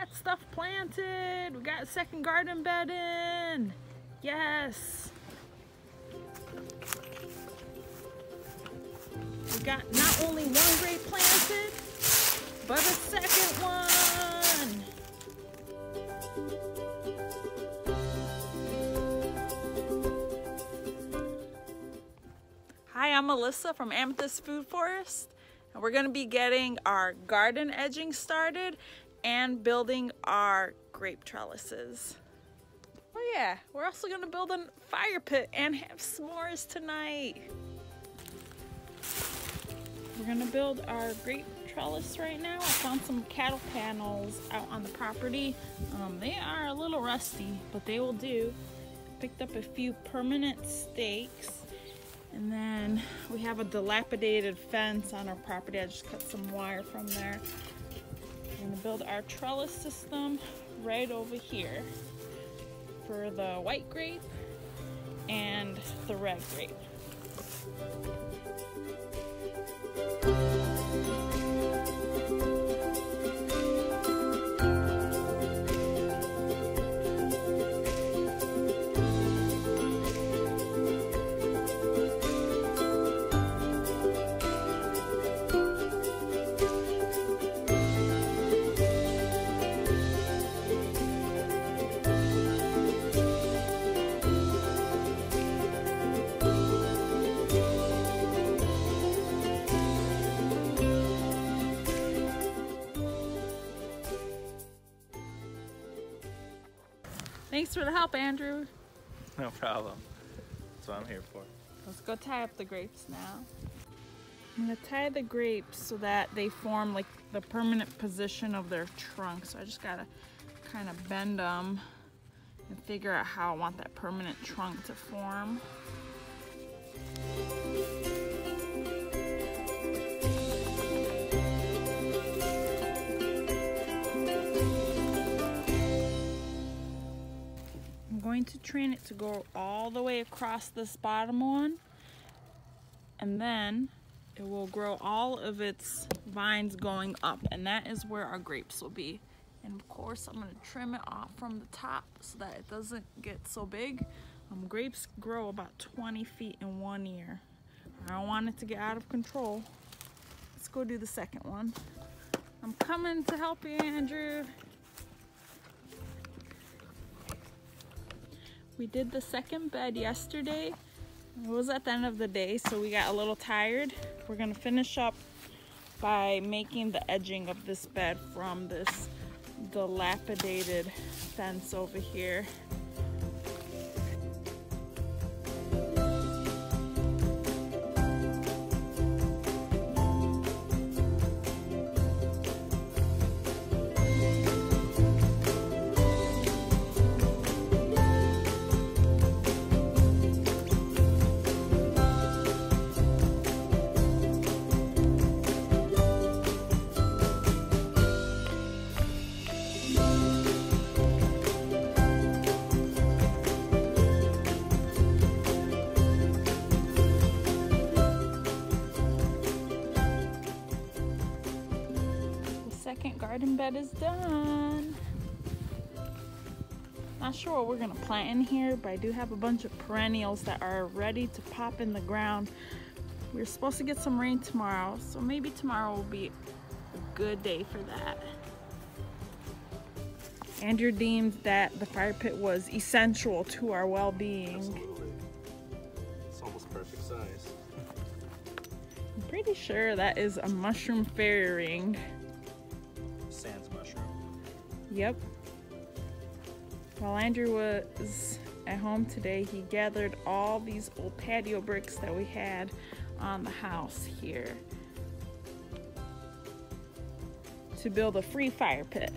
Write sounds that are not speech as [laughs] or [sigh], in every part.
got stuff planted. We got a second garden bed in. Yes. We got not only one grape planted, but a second one. Hi, I'm Melissa from Amethyst Food Forest, and we're gonna be getting our garden edging started and building our grape trellises. Oh yeah, we're also gonna build a fire pit and have s'mores tonight. We're gonna build our grape trellis right now. I found some cattle panels out on the property. Um, they are a little rusty, but they will do. Picked up a few permanent stakes. And then we have a dilapidated fence on our property. I just cut some wire from there. We're gonna build our trellis system right over here for the white grape and the red grape. Thanks for the help, Andrew. No problem. That's what I'm here for. Let's go tie up the grapes now. I'm gonna tie the grapes so that they form like the permanent position of their trunk. So I just gotta kind of bend them and figure out how I want that permanent trunk to form. I'm going to train it to go all the way across this bottom one and then it will grow all of its vines going up and that is where our grapes will be. And of course I'm going to trim it off from the top so that it doesn't get so big. Um, grapes grow about 20 feet in one year. I don't want it to get out of control. Let's go do the second one. I'm coming to help you Andrew We did the second bed yesterday. It was at the end of the day, so we got a little tired. We're gonna finish up by making the edging of this bed from this dilapidated fence over here. Second garden bed is done. Not sure what we're gonna plant in here, but I do have a bunch of perennials that are ready to pop in the ground. We're supposed to get some rain tomorrow, so maybe tomorrow will be a good day for that. Andrew deemed that the fire pit was essential to our well-being. Absolutely. It's almost perfect size. I'm pretty sure that is a mushroom fairy ring. Yep. While Andrew was at home today, he gathered all these old patio bricks that we had on the house here to build a free fire pit.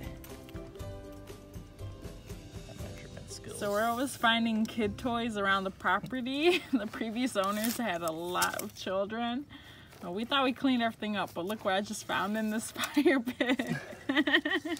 So we're always finding kid toys around the property. [laughs] the previous owners had a lot of children. Well, we thought we cleaned everything up, but look what I just found in this [laughs] fire pit. [laughs]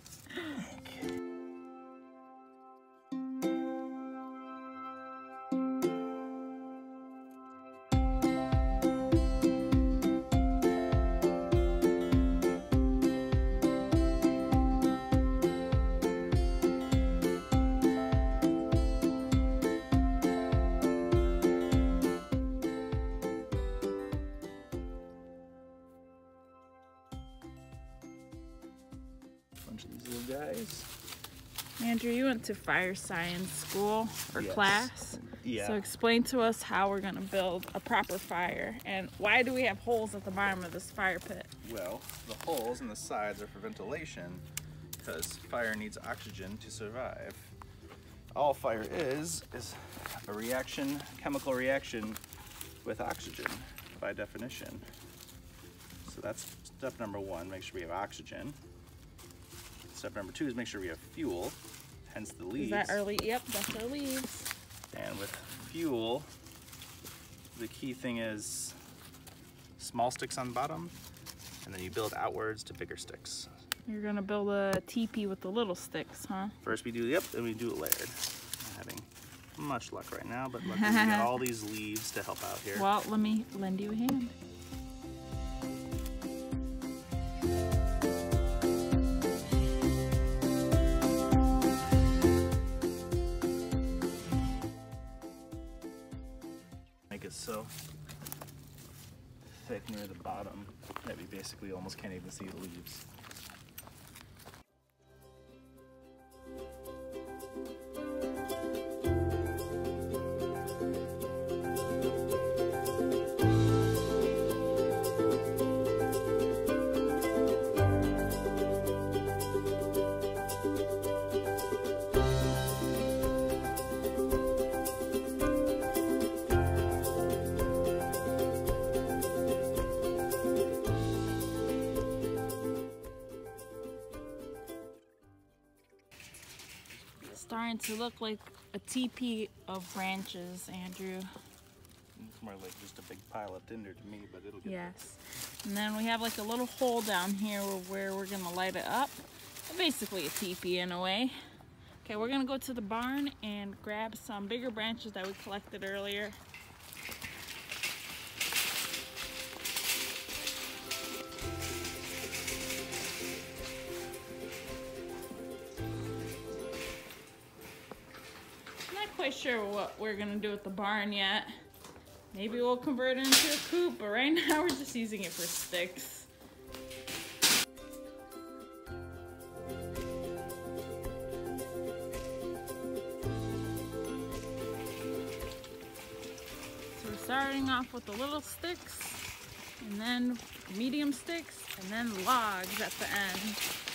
these little guys. Andrew, you went to fire science school or Yes. class. Yeah. So explain to us how we're gonna build a proper fire and why do we have holes at the bottom of this fire pit? Well, the holes in the sides are for ventilation because fire needs oxygen to survive. All fire is is a reaction, chemical reaction with oxygen by definition. So that's step number one, make sure we have oxygen. Step number two is make sure we have fuel, hence the leaves. Is that leaves? Yep, that's our leaves. And with fuel, the key thing is small sticks on bottom, and then you build outwards to bigger sticks. You're gonna build a teepee with the little sticks, huh? First we do, yep, then we do it layered. Not having much luck right now, but luckily we got [laughs] all these leaves to help out here. Well, let me lend you a hand. So thick near the bottom that we basically almost can't even see the leaves. Starting to look like a teepee of branches, Andrew. It's more like just a big pile of tinder to me, but it'll get Yes. And then we have like a little hole down here where we're gonna light it up. Basically a teepee in a way. Okay, we're gonna go to the barn and grab some bigger branches that we collected earlier. Quite sure what we're gonna do with the barn yet. Maybe we'll convert it into a coop, but right [laughs] now we're just using it for sticks. So we're starting off with the little sticks, and then medium sticks, and then logs at the end.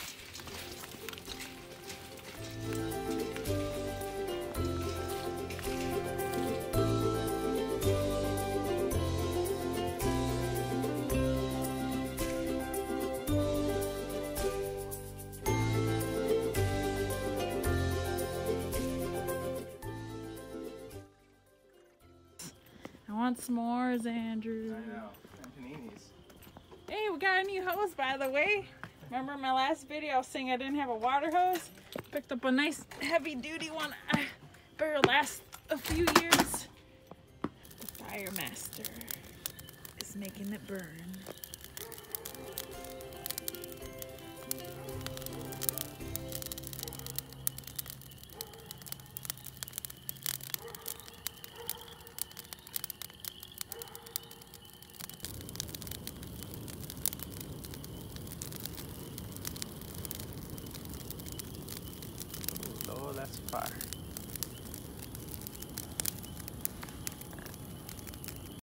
Want s'mores, Andrew. I know. paninis. Hey, we got a new hose, by the way. Remember my last video, saying I didn't have a water hose? Picked up a nice heavy duty one. I better last a few years. The Fire Master is making it burn.